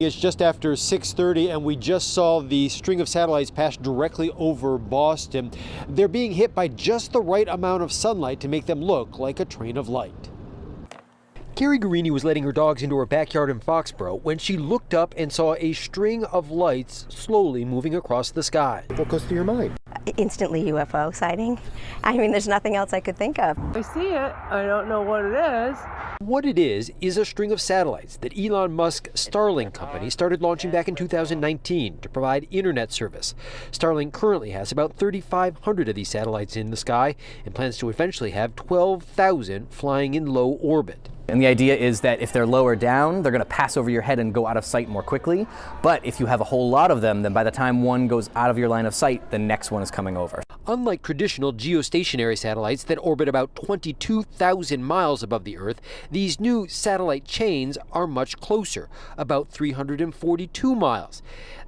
It's just after 6:30 and we just saw the string of satellites pass directly over Boston. They're being hit by just the right amount of sunlight to make them look like a train of light. Carrie Guerrini was letting her dogs into her backyard in Foxborough when she looked up and saw a string of lights slowly moving across the sky. What goes through your mind? Instantly UFO sighting. I mean, there's nothing else I could think of. I see it. I don't know what it is. What it is, is a string of satellites that Elon Musk's Starlink company started launching back in 2019 to provide internet service. Starlink currently has about 3,500 of these satellites in the sky and plans to eventually have 12,000 flying in low orbit. And the idea is that if they're lower down, they're going to pass over your head and go out of sight more quickly. But if you have a whole lot of them, then by the time one goes out of your line of sight, the next one is coming over. Unlike traditional geostationary satellites that orbit about 22,000 miles above the Earth, these new satellite chains are much closer, about 342 miles.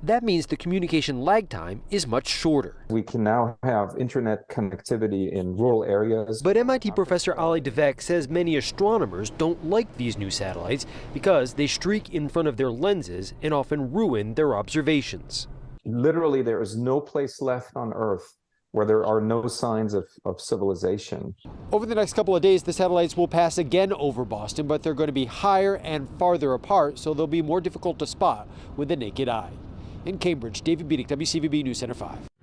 That means the communication lag time is much shorter. We can now have internet connectivity in rural areas. But MIT professor Olivier de Weck says many astronomers don't like these new satellites because they streak in front of their lenses and often ruin their observations. Literally, there is no place left on Earth where there are no signs of, of civilization. Over the next couple of days, the satellites will pass again over Boston, but they're going to be higher and farther apart, so they'll be more difficult to spot with the naked eye. In Cambridge, David Bienick, WCVB News Center 5.